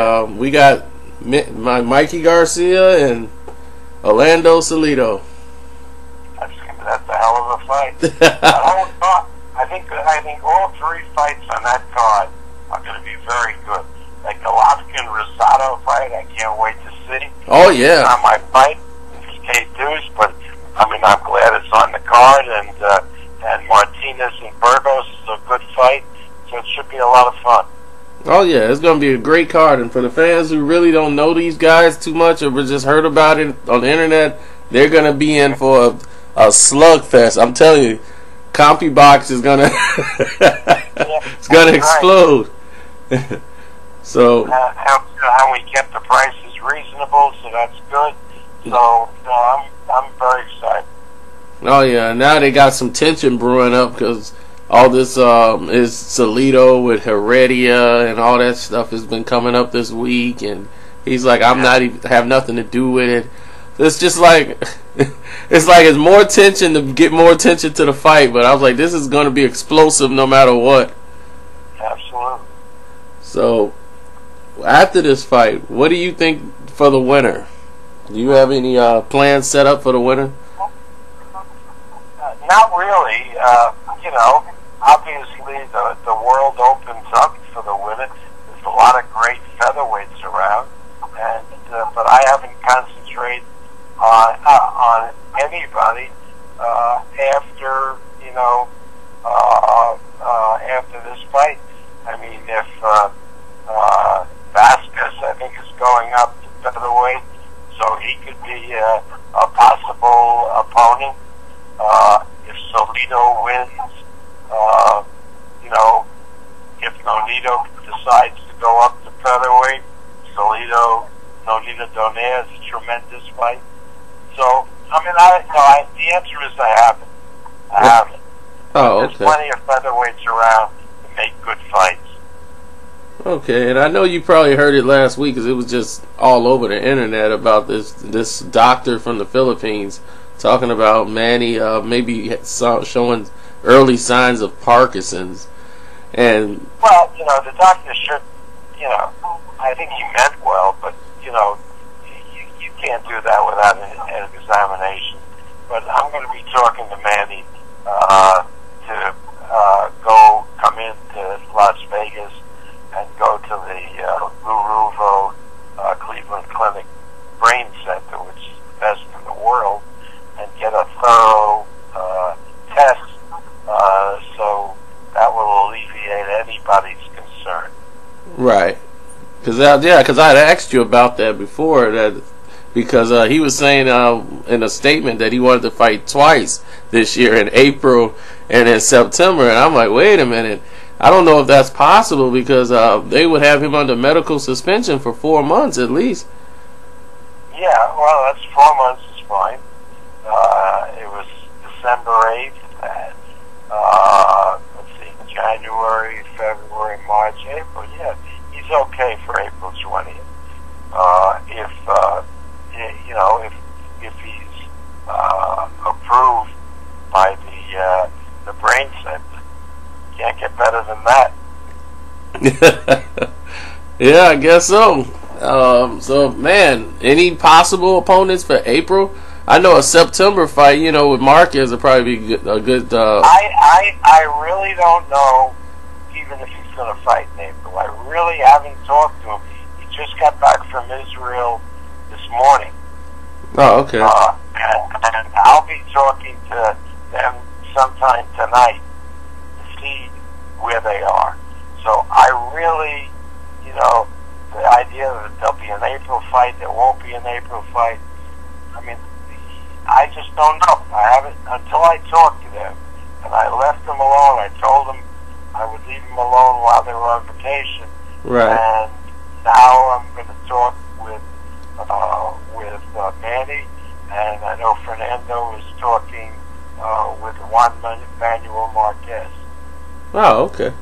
Um, we got my Mikey Garcia and Orlando Salido. That's, that's a hell of a fight. I, I think I think all three fights on that card are going to be very good. Like Golovkin Rosado fight, I can't wait to see. Oh yeah, it's not my fight, it's K Deuce, but I mean I'm glad it's on the card, and uh, and Martinez and Burgos is a good fight, so it should be a lot of fun. Oh yeah, it's gonna be a great card, and for the fans who really don't know these guys too much or just heard about it on the internet, they're gonna be in for a, a slugfest. I'm telling you, CompuBox is gonna it's gonna explode. so uh, how, how we kept the prices reasonable, so that's good. So I'm I'm very excited. Oh yeah, now they got some tension brewing up because all this um, is Salido with Heredia and all that stuff has been coming up this week, and he's like, I'm not even have nothing to do with it. It's just like it's like it's more attention to get more attention to the fight, but I was like, this is going to be explosive no matter what. Absolutely. So after this fight, what do you think for the winner? Do you have any uh, plans set up for the winner? Uh, not really. Uh, you know, obviously the the world opens up for the women. There's a lot of great featherweights around, and uh, but I haven't concentrated on uh, on anybody uh, after you know uh, uh, after this fight. I mean, if uh, uh, Vasquez, I think, is going up to featherweight, so he could be uh, a possible opponent. Uh, if Salido wins, uh, you know, if Nonito decides to go up to featherweight, Salido, Nonito Donaire is a tremendous fight. So, I mean, I, no, I, the answer is I haven't. I haven't. Oh, okay. There's plenty of featherweights around to make good fights. Okay, and I know you probably heard it last week because it was just all over the internet about this this doctor from the Philippines talking about Manny uh, maybe showing early signs of Parkinson's. And well, you know, the doctor should, you know, I think he meant well, but you know, can't do that without an, an examination. But I'm going to be talking to Manny uh, to uh, go come into Las Vegas and go to the uh, uh, Cleveland Clinic Brain Center, which is the best in the world, and get a thorough uh, test uh, so that will alleviate anybody's concern. Right. Cause uh, yeah, because I had asked you about that before that because uh, he was saying uh, in a statement that he wanted to fight twice this year in April and in September, and I'm like, wait a minute, I don't know if that's possible because uh, they would have him under medical suspension for four months at least. Yeah, well, that's four months is fine. Uh, it was December eighth, uh, let's see, January, February, March, April. Yeah, he's okay for April 20th. Uh, if, uh, you know, if, if he's, uh, approved by the, uh, the brain center, can't get better than that. yeah, I guess so. Um, so, man, any possible opponents for April? I know a September fight, you know, with Marquez will probably be a good. Uh, I, I I really don't know, even if he's going to fight in April. I really haven't talked to him. He just got back from Israel this morning. Oh, okay. Uh, and, and I'll be talking to them sometime tonight to see where they are. So I really, you know, the idea that there'll be an April fight, there won't be an April fight. I mean, I just don't know. I haven't until I talked to them, and I left them alone. I told them I would leave them alone while they were on vacation. Right. And now I'm going to talk with uh, with uh, Manny, and I know Fernando is talking uh, with Juan Manuel Marquez. Oh, okay.